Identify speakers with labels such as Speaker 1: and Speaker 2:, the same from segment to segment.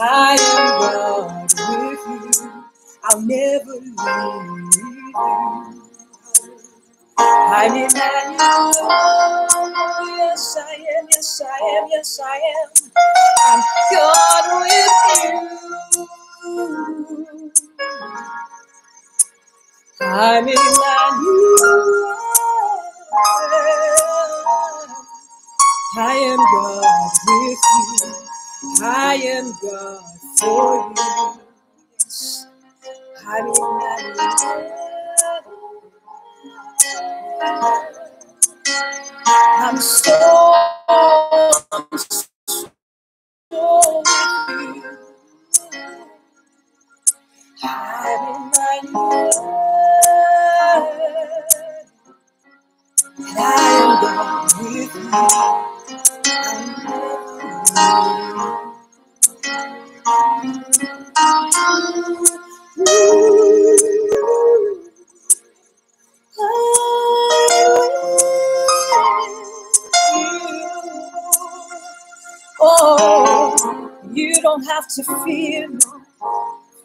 Speaker 1: I am God with you. I'll never leave you. I'm Emmanuel. Yes, I am. Yes, I am. Yes, I am. I'm God with you. I'm Emmanuel. I am God with you. I am God for you. I'm Emmanuel. I'm so, I'm so with you. I'm Emmanuel. And I am God with you. Oh, you don't have to fear, no,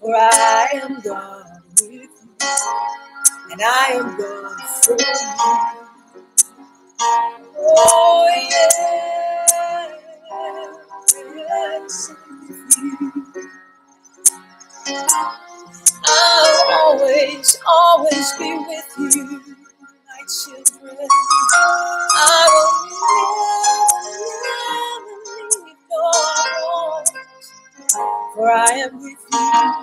Speaker 1: for I am God with you, and I am God for you. Oh, yes, I'll always, always be with you, my children. I will never, never leave, I won't. For I am with you,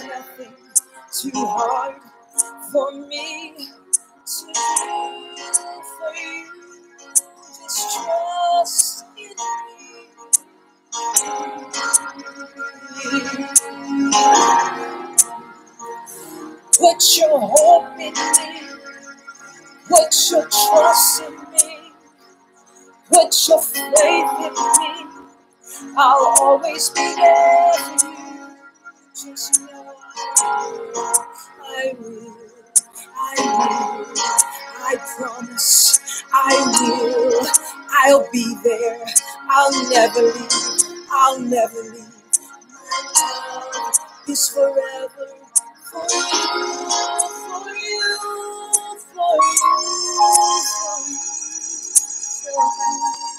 Speaker 1: there's nothing too hard for me to do for you. Just trust in me. Put your hope in me. Put your trust in me. Put your faith in me. I'll always be there for you. Just I will. I will. I promise. I will. I'll be there. I'll never leave. I'll never leave. My love is forever for you, for you, for you, for you.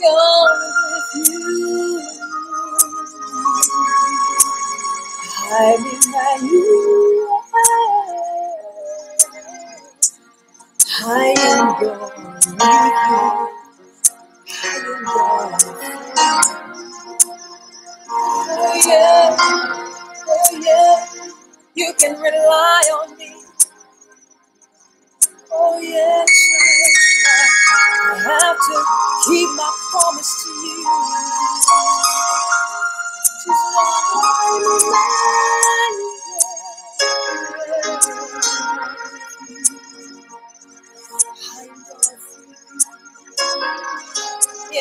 Speaker 1: With you. I'm Emmanuel. I am God with you. I am God. Oh yeah, oh yeah. You can rely on me. Oh, yes, I, I have to keep my promise to you. Just like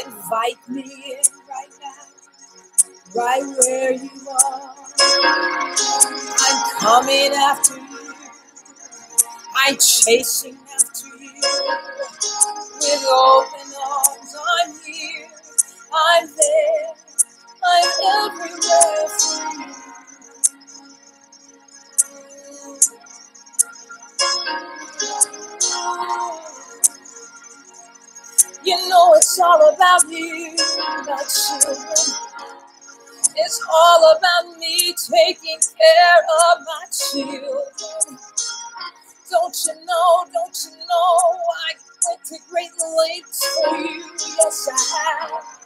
Speaker 1: Invite me in right now, right where you are. I'm coming after. I'm chasing after you with open arms. I'm here. I'm there. I'm everywhere for you. You know it's all about you, my children. It's all about me taking care of my children. Don't you know, don't you know, I went to great lengths for you. Yes, I have.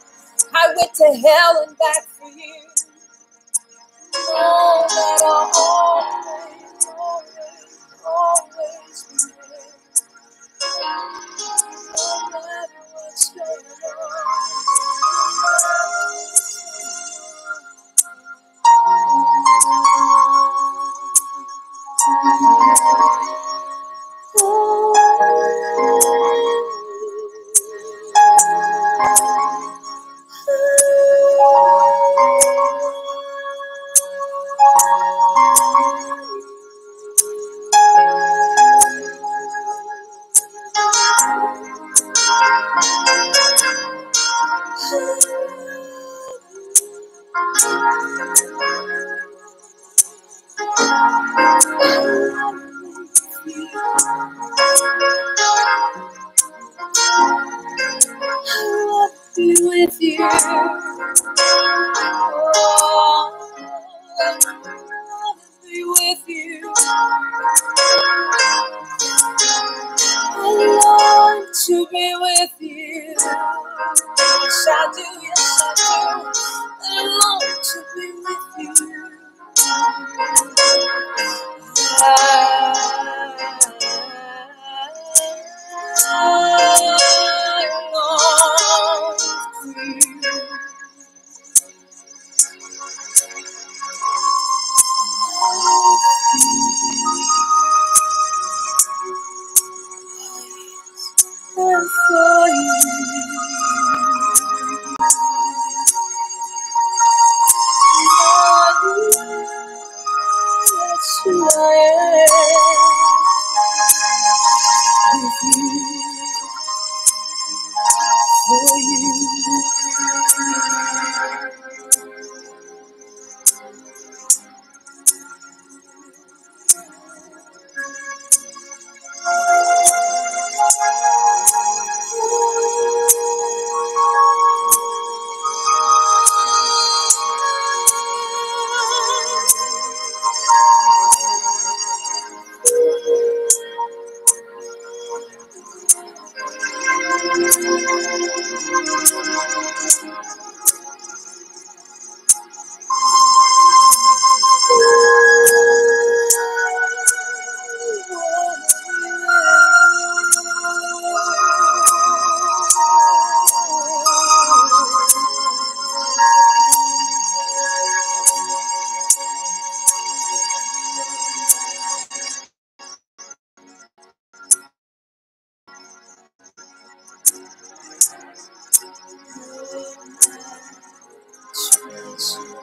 Speaker 1: I went to hell and back for you. Know that I'll always, always, always be there. No matter what's going I do. Jones.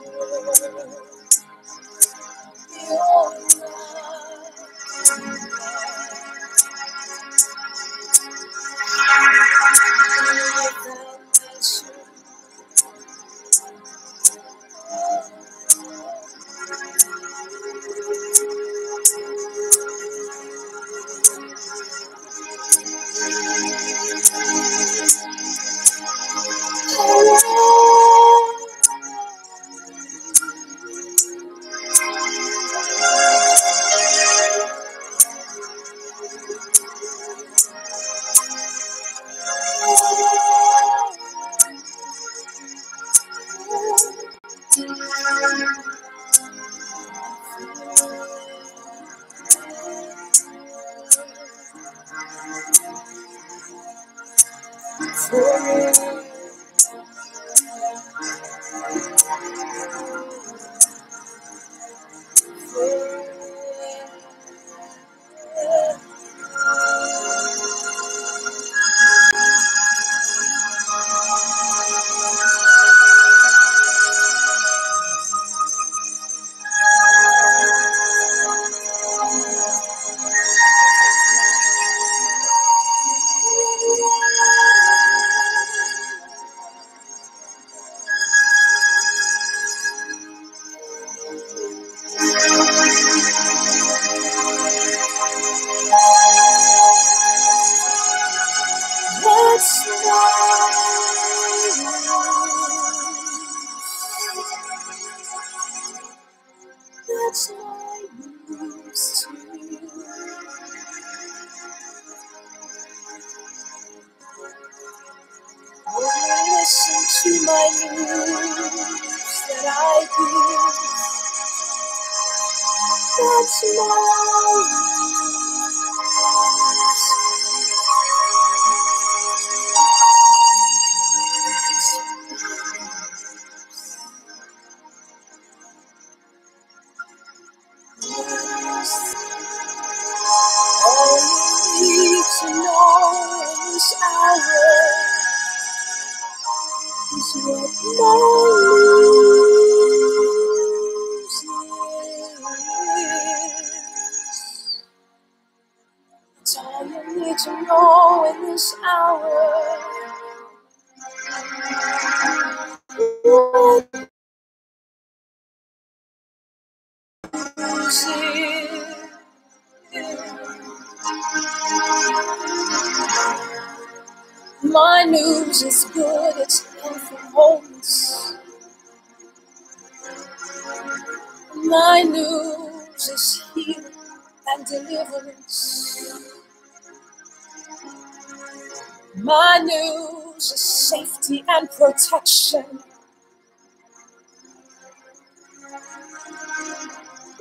Speaker 1: Protection.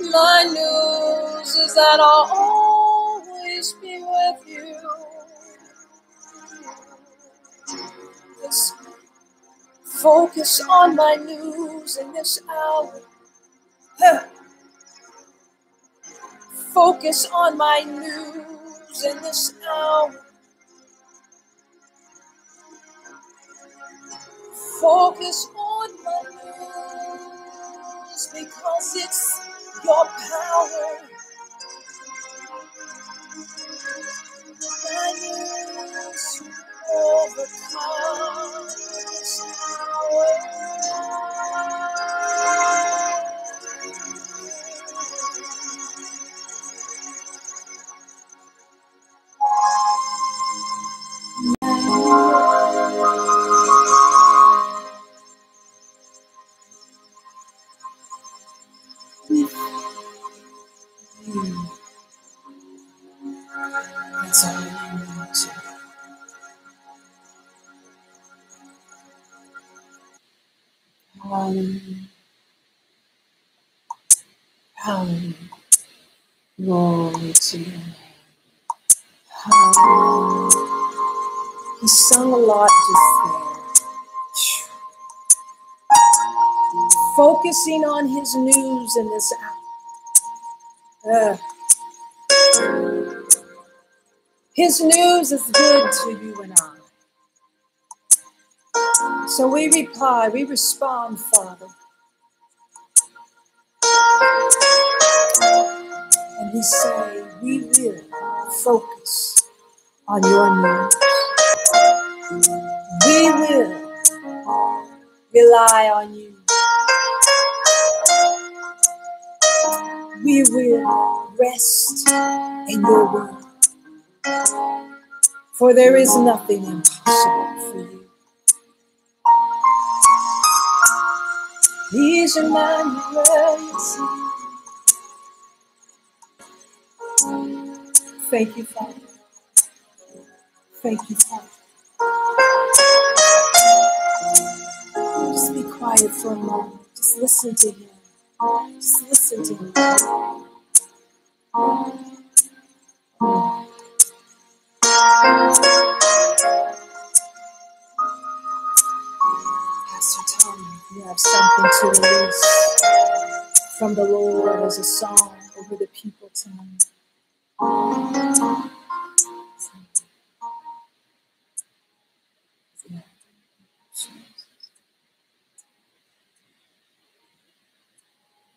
Speaker 1: My news is that I'll always be with you. Just focus on my news in this hour. Focus on my news in this hour. Focus on my news because it's your power. My news overcome Focusing on his news in this hour. Uh, his news is good to you and I. So we reply, we respond, Father. And we say, we will focus on your news. We will rely on you. We will rest in your word. For there is nothing impossible for you. He is Emmanuel, you. Thank you, Father. Thank you, Father. Just be quiet for a moment. Just listen to him. Just listen to him. Pastor Tom, you have something to release from the Lord as a song over the people tonight.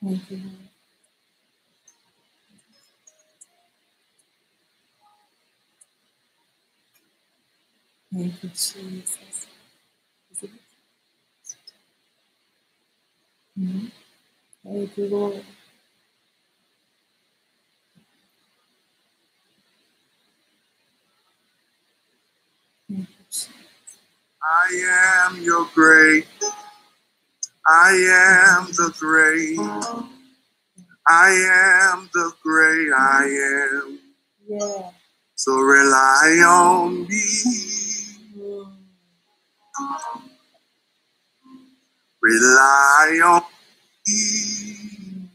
Speaker 1: Thank you, Thank you, Jesus. Mhm. Thank you, Lord.
Speaker 2: I am your great. I am the great I am the great I am.
Speaker 1: Yeah.
Speaker 2: So rely on me. Rely on me.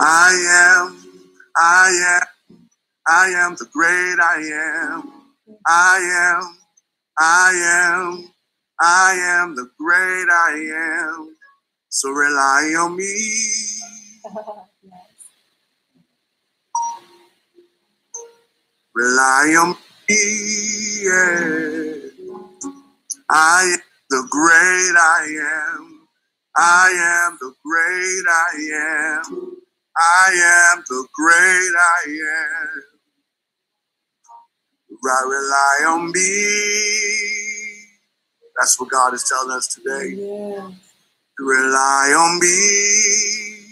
Speaker 2: I am, I am, I am the great I am. I am, I am, I am the great I am. So rely on me. Rely on me. Yeah. I am the great I am. I am the great I am. I am the great I am. I rely on me. That's what God is telling us today.
Speaker 1: Yeah.
Speaker 2: Rely on me.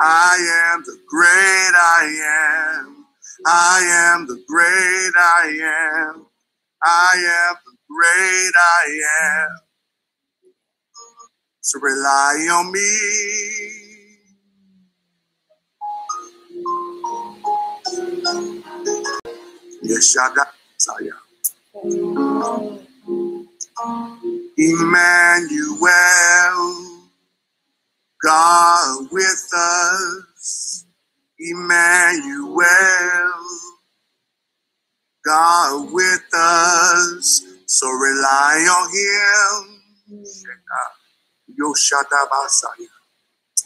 Speaker 2: I am the great I am. I am the great I am. I am the great I am. So rely on me. Yeshada Saya. Emmanuel, God with us. Emmanuel, God with us. So rely on Him. Yoshada Basaya.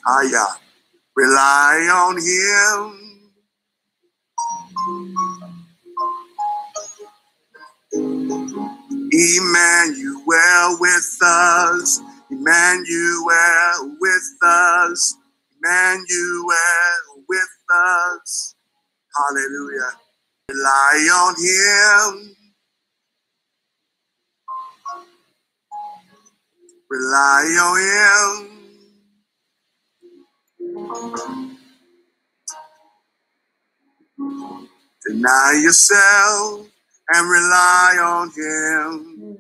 Speaker 2: Aya. Rely on Him. Emmanuel with us. Emmanuel with us. Emmanuel with us. Hallelujah. Rely on him. Rely on him. Deny yourself and rely on him.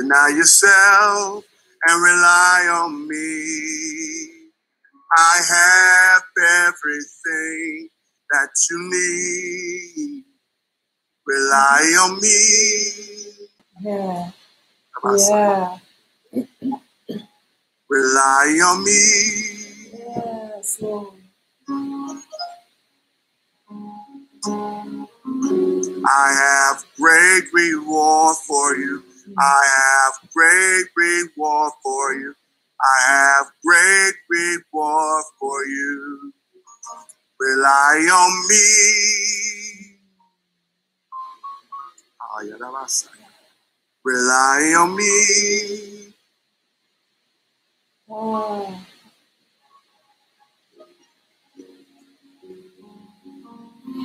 Speaker 2: Deny yourself and rely on me. I have everything that you need. Rely on me.
Speaker 1: Yeah. Yeah.
Speaker 2: Rely on me.
Speaker 1: Yes, Lord.
Speaker 2: I have great reward for you. I have great reward for you. I have great reward for you. Rely on me. Ah, Rely on me.
Speaker 1: Oh.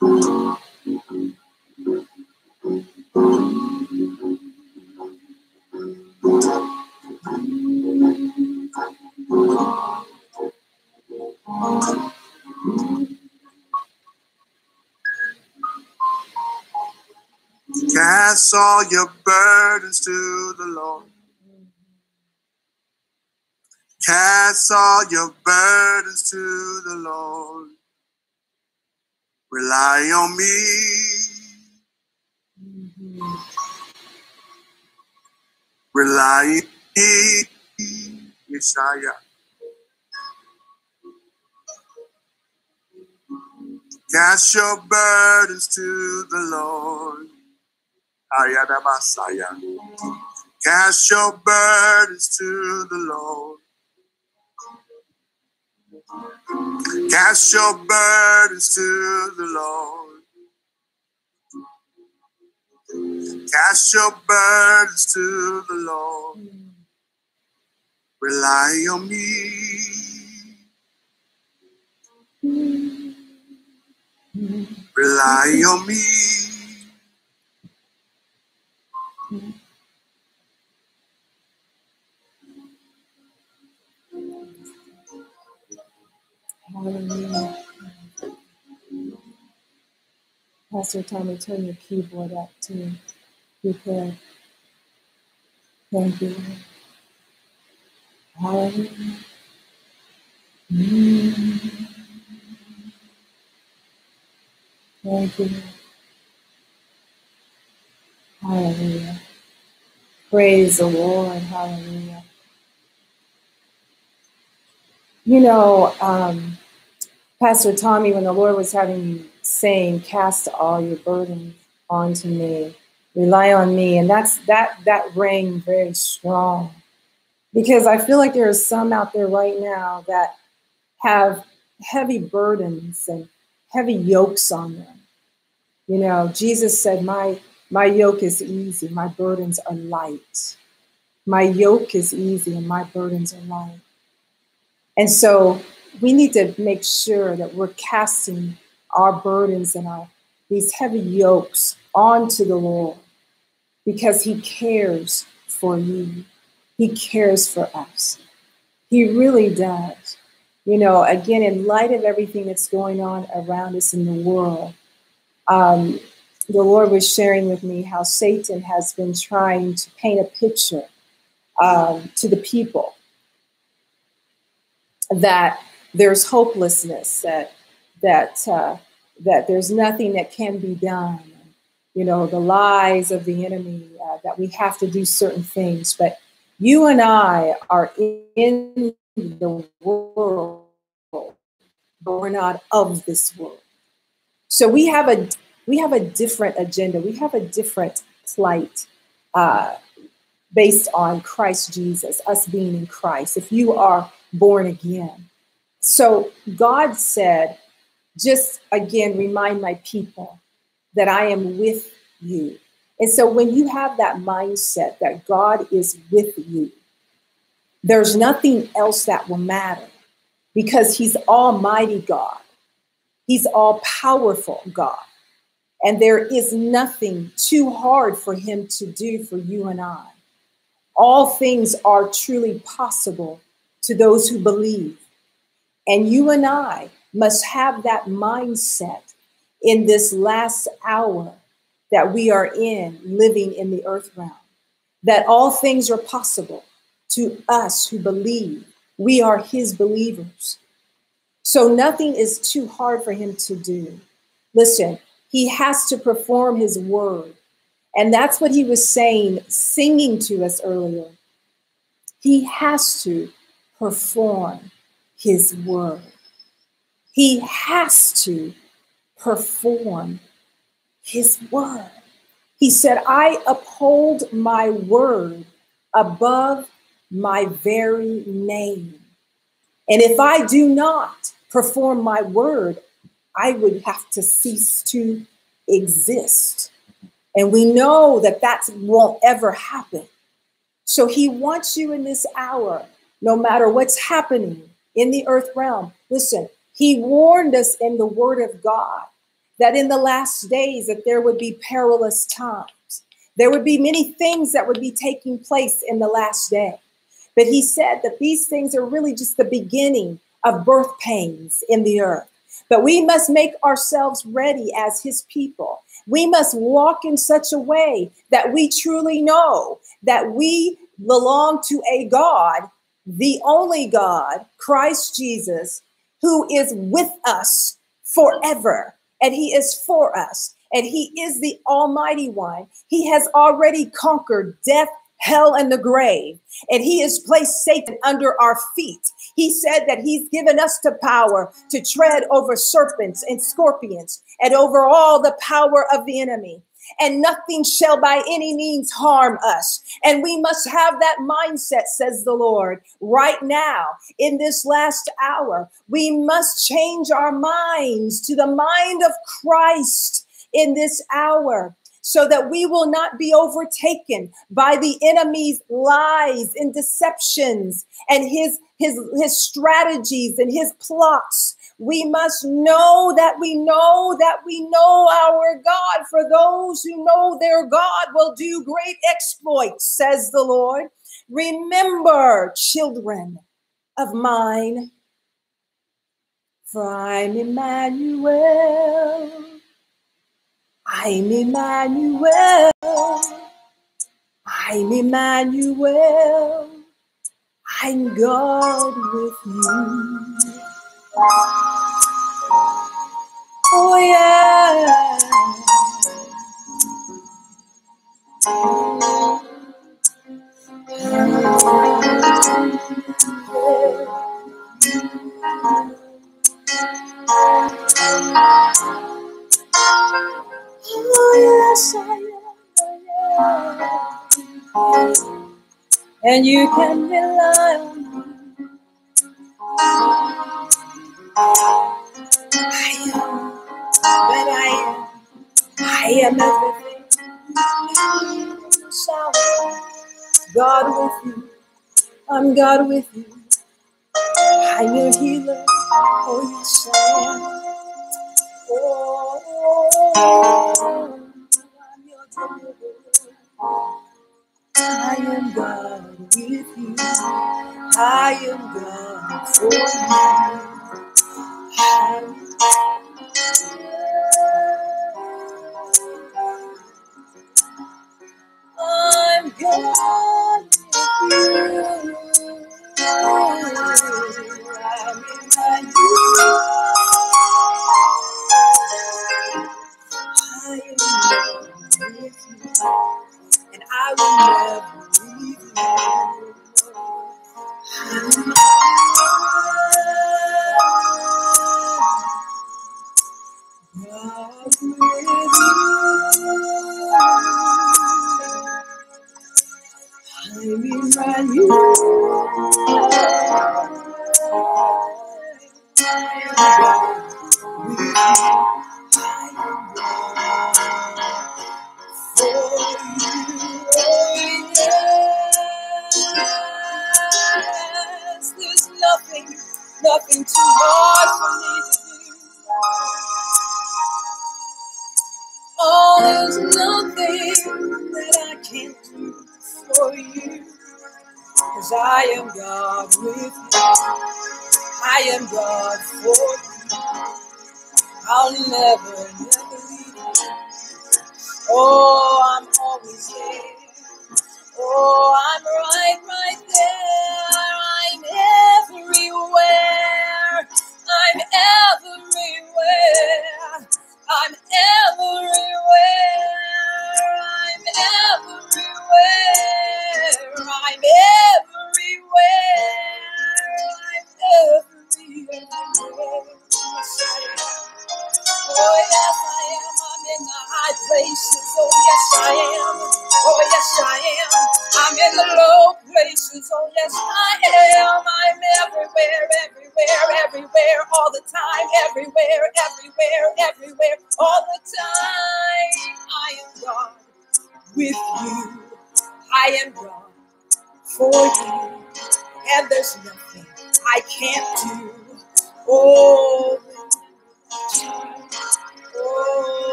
Speaker 2: Cast all your burdens to the Lord. Cast all your burdens to the Lord. Rely on me.
Speaker 1: Mhm.
Speaker 2: Rely on me. Yeshaya. Cast your burdens to the Lord. Ayada Messiah. Cast your burdens to the Lord. Cast your burdens to the Lord. Cast your burdens to the Lord. Rely on me. Rely on me.
Speaker 1: Hallelujah. Pastor Tommy, turn your keyboard up to prepare. Thank you. Hallelujah. Thank you. Hallelujah. Praise the Lord. Hallelujah. You know, um, Pastor Tommy, when the Lord was having you saying, "Cast all your burdens onto me, rely on me," and that's that that rang very strong because I feel like there are some out there right now that have heavy burdens and heavy yokes on them. You know, Jesus said, "My my yoke is easy, my burdens are light. My yoke is easy, and my burdens are light." And so we need to make sure that we're casting our burdens and our these heavy yokes onto the Lord because He cares for you. He cares for us. He really does. You know, again, in light of everything that's going on around us in the world, um, the Lord was sharing with me how Satan has been trying to paint a picture um, to the people that there's hopelessness, that that uh, that there's nothing that can be done. You know, the lies of the enemy uh, that we have to do certain things, but you and I are in the world, but we're not of this world. So we have a we have a different agenda. We have a different plight uh, based on Christ Jesus, us being in Christ. If you are born again, so God said, just again, remind my people that I am with you. And so when you have that mindset that God is with you, there's nothing else that will matter because He's Almighty God, He's all powerful God. And there is nothing too hard for Him to do for you and I. All things are truly possible to those who believe. And you and I must have that mindset in this last hour that we are in, living in the earth realm, that all things are possible to us who believe. We are his believers. So nothing is too hard for him to do. Listen, he has to perform his word. And that's what he was saying, singing to us earlier. He has to perform his word. He has to perform his word. He said, I uphold my word above my very name. And if I do not perform my word, I would have to cease to exist. And we know that that won't ever happen. So he wants you in this hour, no matter what's happening, in the earth realm. Listen, he warned us in the word of God that in the last days that there would be perilous times. There would be many things that would be taking place in the last day. But he said that these things are really just the beginning of birth pains in the earth. But we must make ourselves ready as his people. We must walk in such a way that we truly know that we belong to a God the only God, Christ Jesus, who is with us forever. And he is for us. And he is the Almighty One. He has already conquered death, hell, and the grave. And he has placed Satan under our feet. He said that he's given us the power to tread over serpents and scorpions and over all the power of the enemy. And nothing shall by any means harm us. And we must have that mindset, says the Lord, right now in this last hour. We must change our minds to the mind of Christ in this hour so that we will not be overtaken by the enemy's lies and deceptions and his his his strategies and his plots we must know that we know that we know our God. For those who know their God will do great exploits, says the Lord. Remember, children of mine, for I'm Emmanuel. I'm Emmanuel. I'm Emmanuel. I'm God with you. Oh yeah. And you can rely on me. I am what I am. I am everything. So, God with you. I'm God with you. I'm your healer. Oh, yes, I am. Oh. I am God with you. I am God for you. I'm God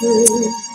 Speaker 1: you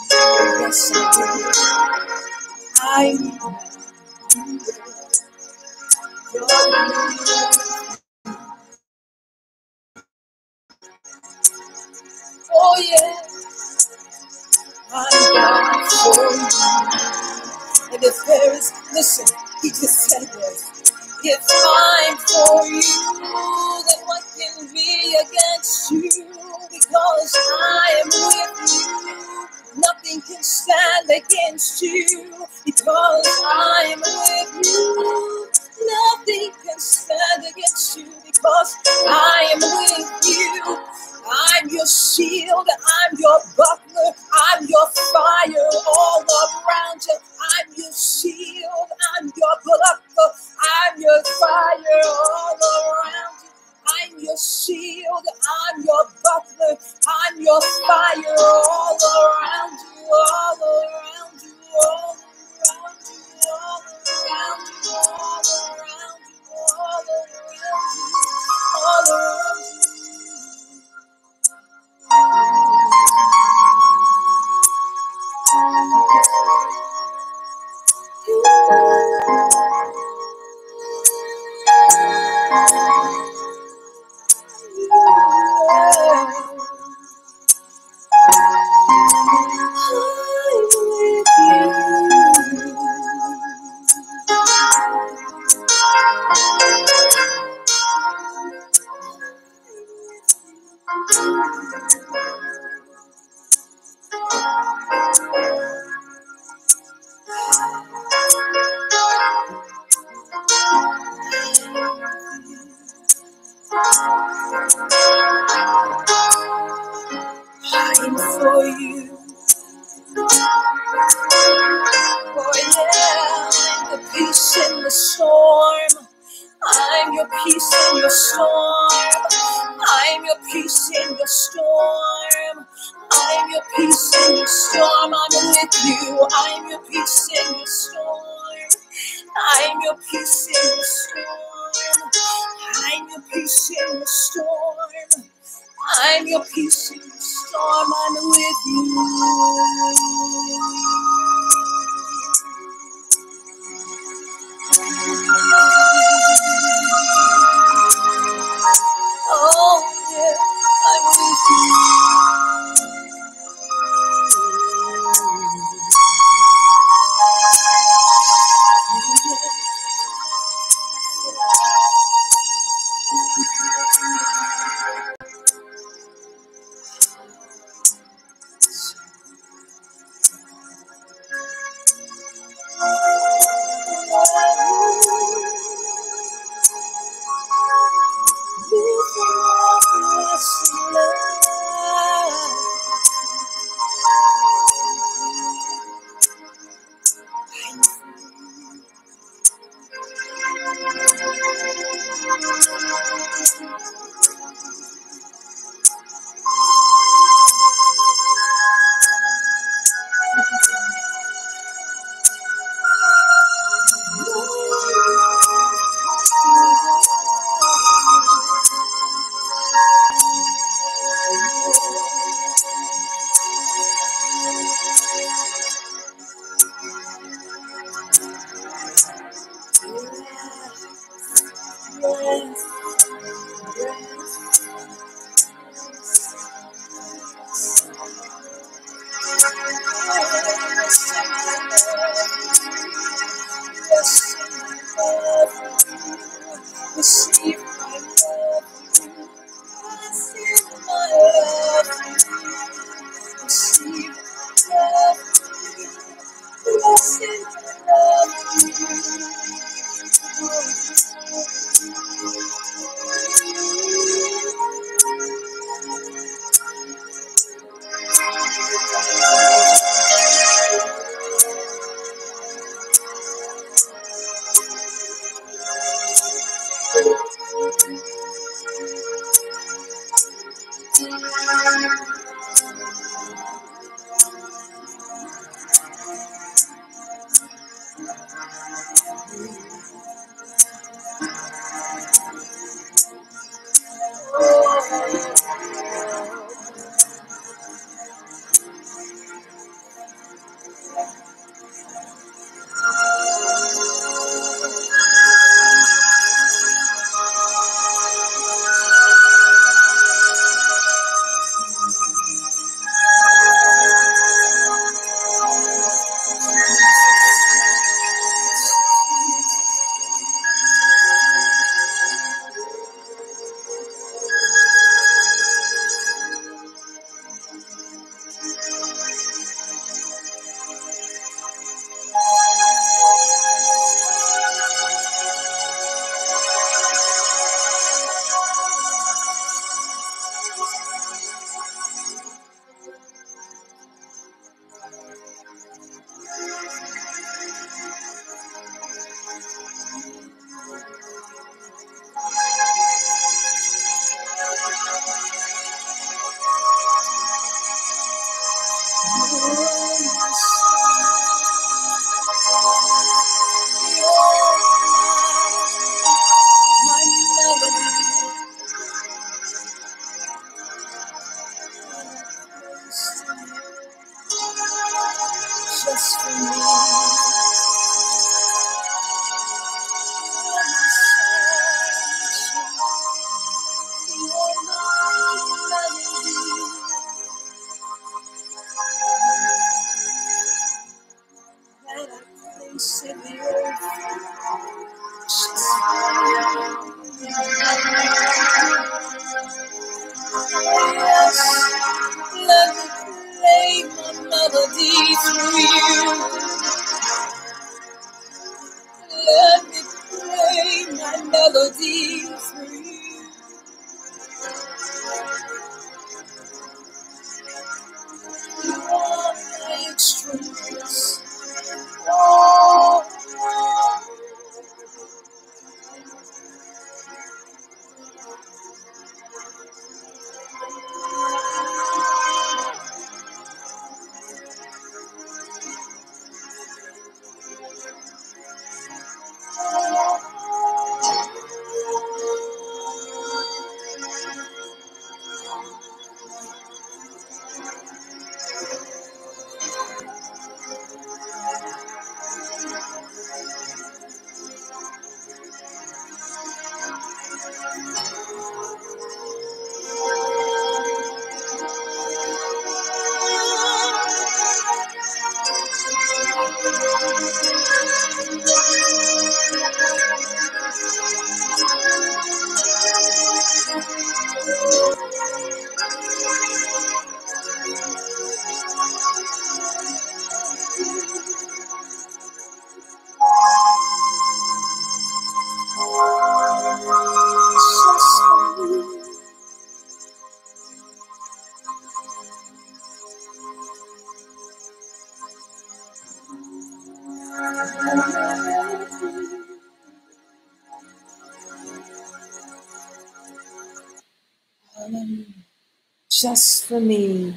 Speaker 1: Just for me.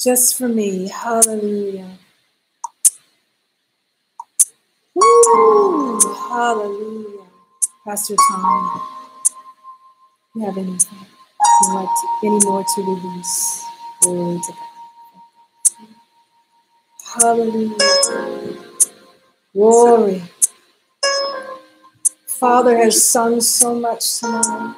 Speaker 1: Just for me. Hallelujah. Woo! Hallelujah. Pastor Tom, you have anything you like any more to release? Glory to God. Hallelujah. Glory. Father has sung so much tonight.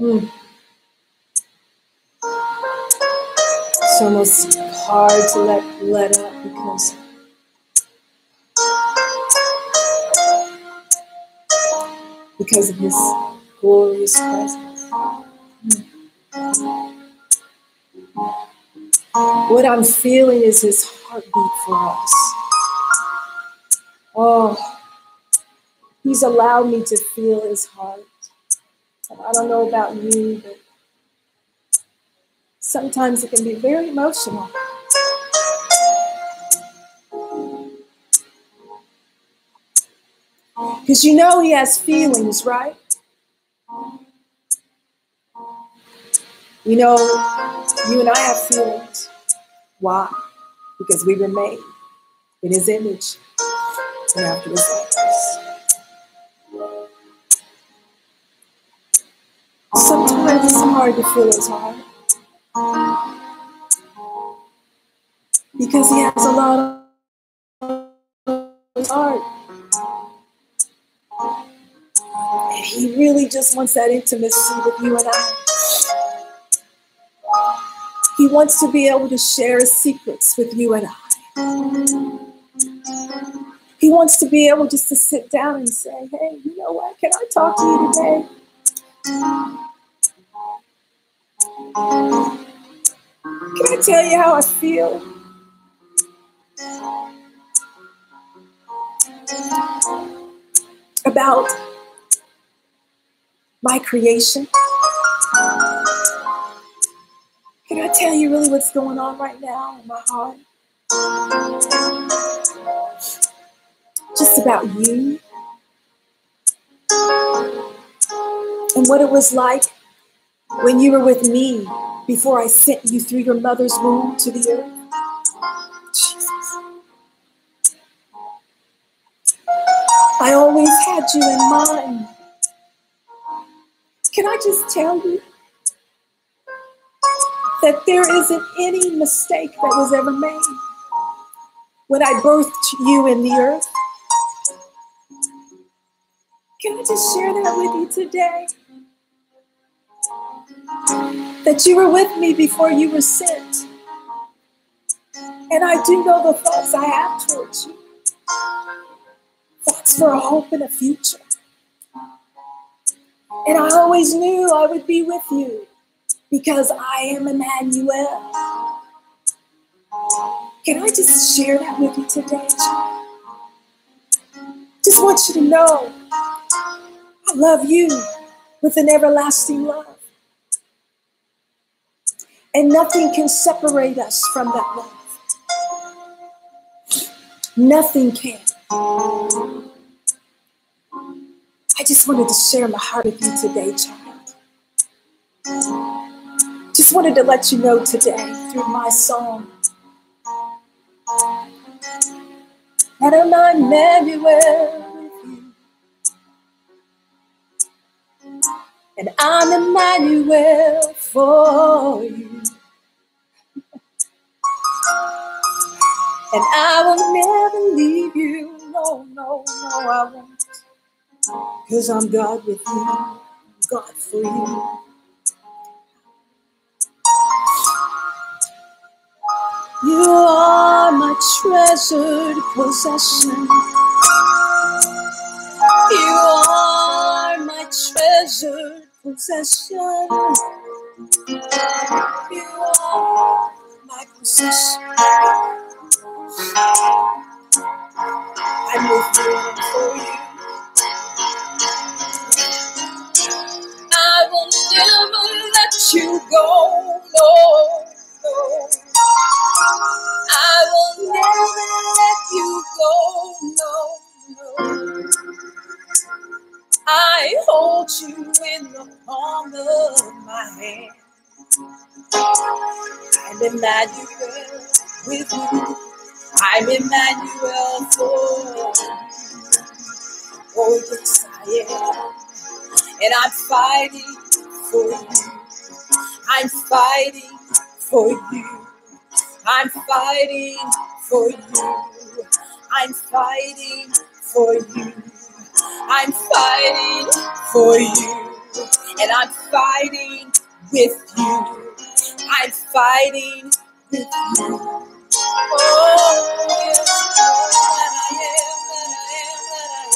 Speaker 1: Hmm. It's almost hard to let let up because because of his glorious presence. What I'm feeling is his heartbeat for us. Oh, he's allowed me to feel his heart. I don't know about you, but sometimes it can be very emotional. Because you know he has feelings, right? You know, you and I have feelings. Why? Because we were made in his image and after his it's um, hard to feel his heart. Um, because he has a lot of heart. And he really just wants that intimacy with you and I. He wants to be able to share his secrets with you and I. He wants to be able just to sit down and say, hey, you know what? Can I talk to you today? Can I tell you how I feel? About my creation. Can I tell you really what's going on right now in my heart? Just about you and what it was like when you were with me before I sent you through your mother's womb to the earth. Jesus. I always had you in mind. Can I just tell you that there isn't any mistake that was ever made when I birthed you in the earth? Can I just share that with you today? That you were with me before you were sent. And I do know the thoughts I have towards you thoughts for a hope and a future. And I always knew I would be with you because I am Emmanuel. Can I just share that with you today? Just want you to know I love you with an everlasting love. And nothing can separate us from that love. Nothing can. I just wanted to share my heart with you today, child. Just wanted to let you know today through my song that I'm Emmanuel with you. And I'm Emmanuel for you. And I will never leave you. No, no, no, I won't. Because I'm God with you, God for you. You are my treasured possession. You are my treasured possession. You are my. I'm with you for you. I will never let you go. No, no. I will never let you go. No, no. I hold you in the palm of my hand. I'm Emmanuel with you. I'm Emmanuel for you. Oh, yes, I am. And I'm fighting for you. I'm fighting for you. I'm fighting for you. I'm fighting for you. I'm fighting for you. And I'm fighting with you. I'm fighting with you. Oh, yes, I am.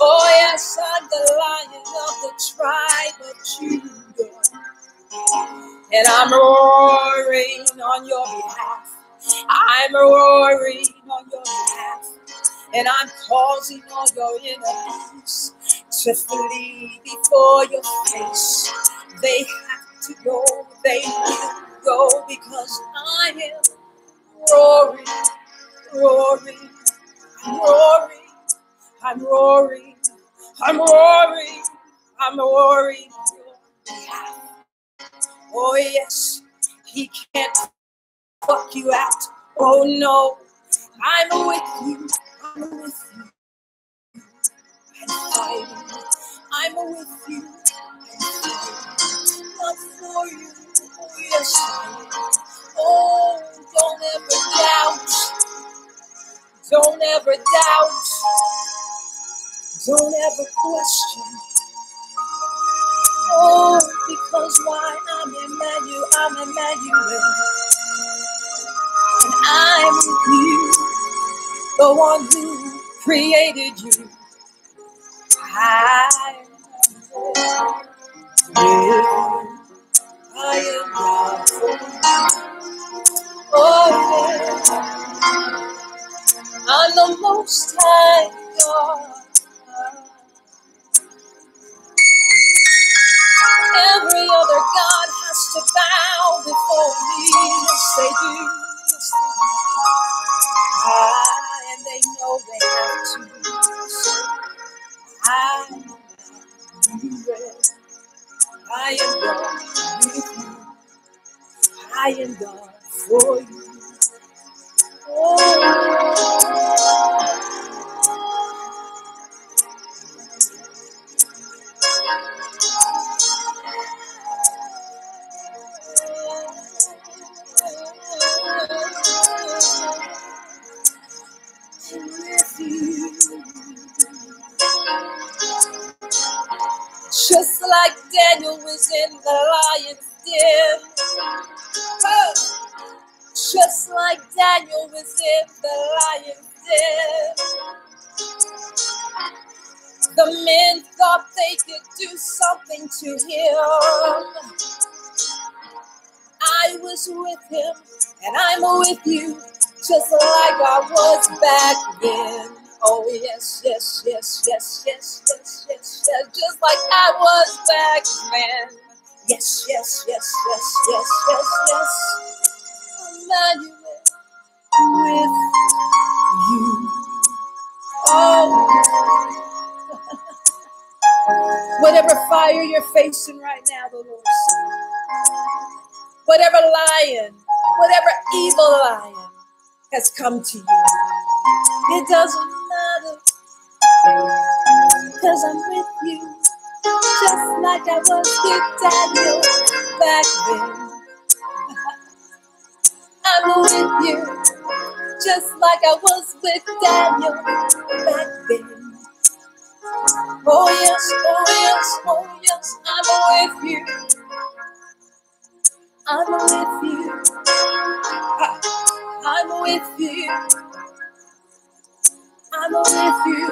Speaker 1: Oh, yes, I'm the lion of the tribe of Judah. And I'm roaring on your behalf. I'm roaring. And I'm causing all your enemies to flee before your face. They have to go, they will go because I am roaring, roaring, I'm roaring, I'm roaring, I'm roaring, I'm roaring. Oh yes, he can't fuck you out. Oh no, I'm with you. I'm with you. I'm. Not for you. Oh yes, Oh, don't ever doubt. Don't ever doubt. Don't ever question. Oh, because why? I'm Emmanuel. I'm Emmanuel. And I'm with you, the one who created you. I am you. I am God. Oh, yeah. I'm the most high God. Every other God has to bow before me. Yes, they do. Yes, they do. Ah, and they know they have to. So I am ready. I am God with you. I am God for you. Just I back then. Oh, yes, yes, yes, yes, yes, yes, yes, yes, just like I was back then. Yes, yes, yes, yes, yes, yes, yes. Emmanuel with you. Oh, whatever fire you're facing right now, the Lord whatever lion, whatever evil lion has come to you, it doesn't matter because I'm with you, just like I was with Daniel back then. I'm with you, just like I was with Daniel back then. Oh yes, oh yes, oh yes, I'm with you. I'm with you. I'm with you. I'm with you.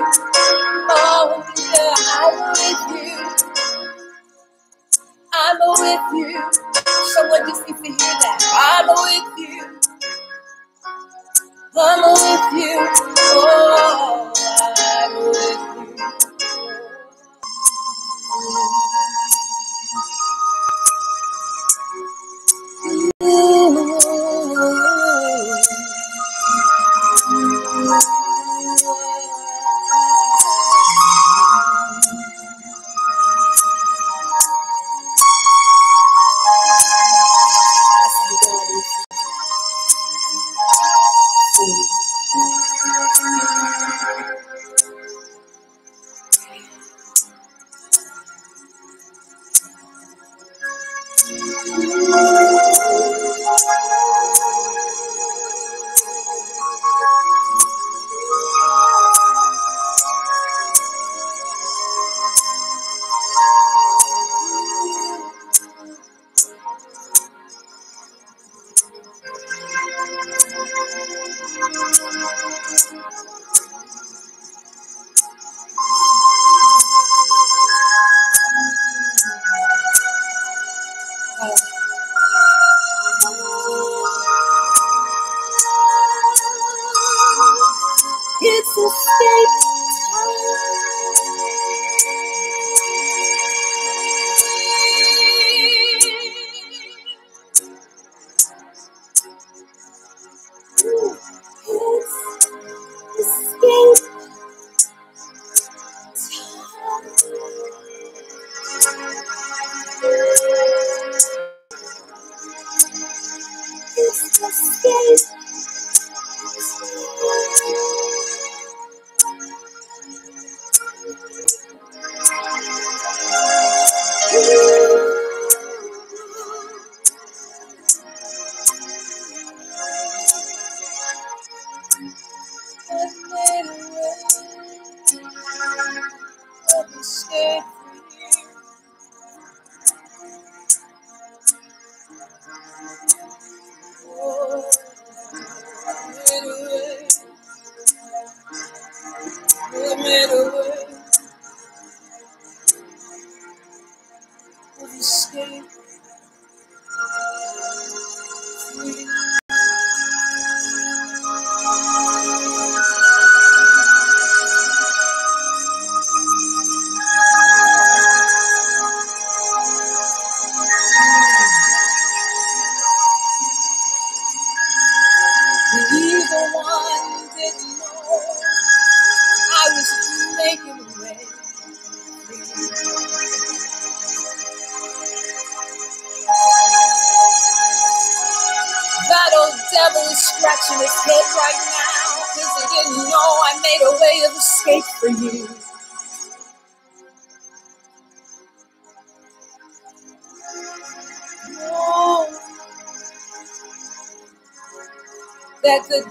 Speaker 1: Oh yeah, I'm with you. I'm with you. Someone just needs to hear that. I'm with you. I'm with you. Oh,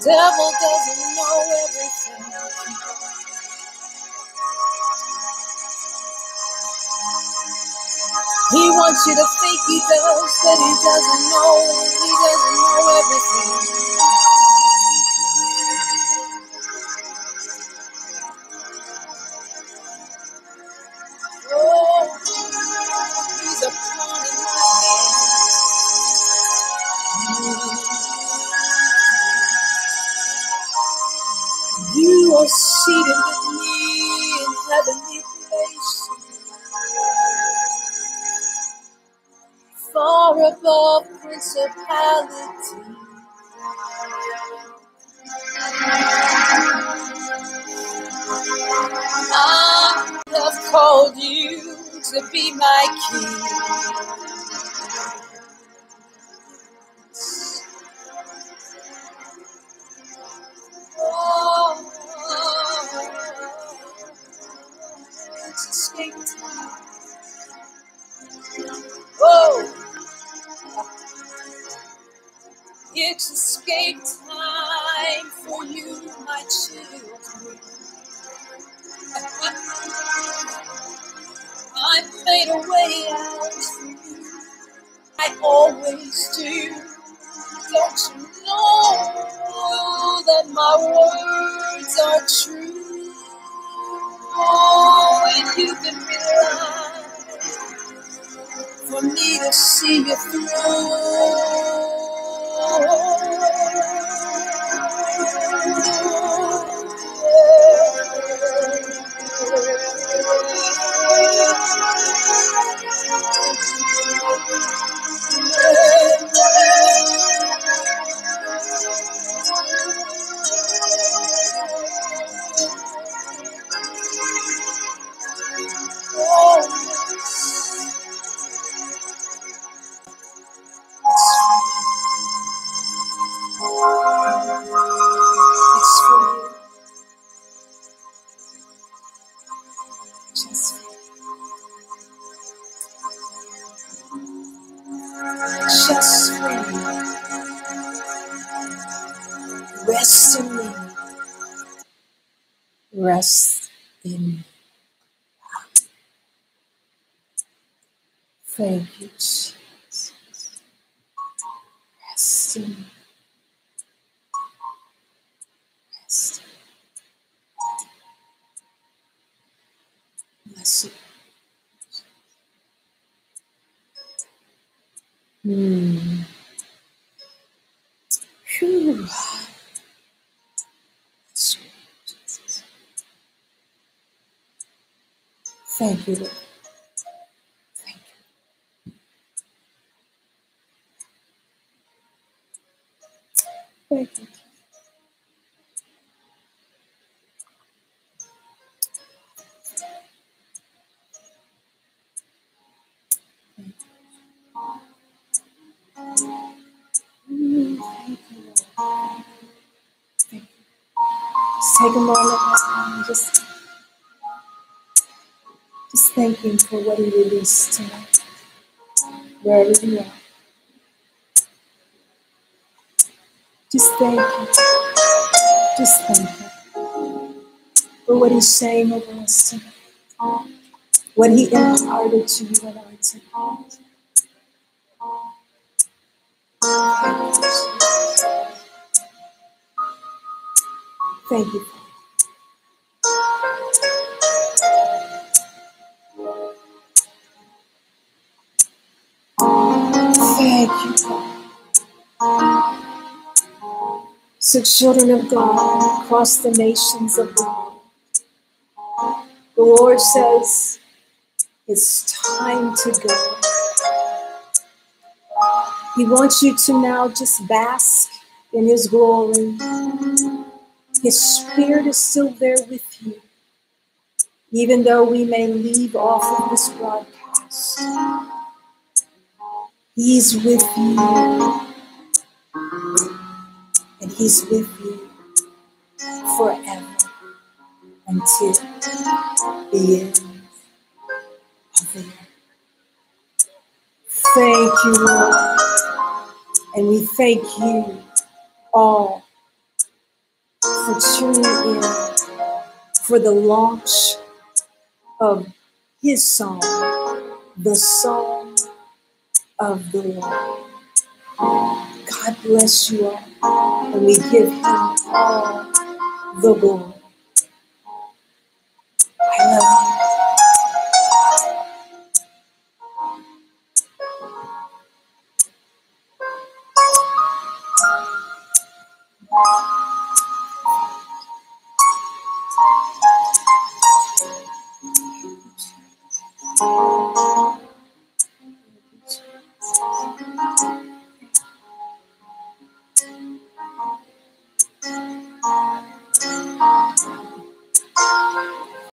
Speaker 1: devil doesn't know everything. He wants you to think he does, but he doesn't know. He doesn't know everything. you, Lord. Thank you. Thank you. Take a moment and just thank Him for what He released tonight, wherever you are. Just thank Him. Just thank Him for what He's saying over us tonight, what He imparted to you and I tonight. Thank you. So, children of God across the nations of world, the Lord says it's time to go. He wants you to now just bask in His glory. His Spirit is still there with you, even though we may leave off of this broadcast. He's with you, He's with you forever until the end of the earth. Thank you, Lord. And we thank you all for tuning in for the launch of his song, the song of the Lord. God bless you all, and we give him all the glory. I love you.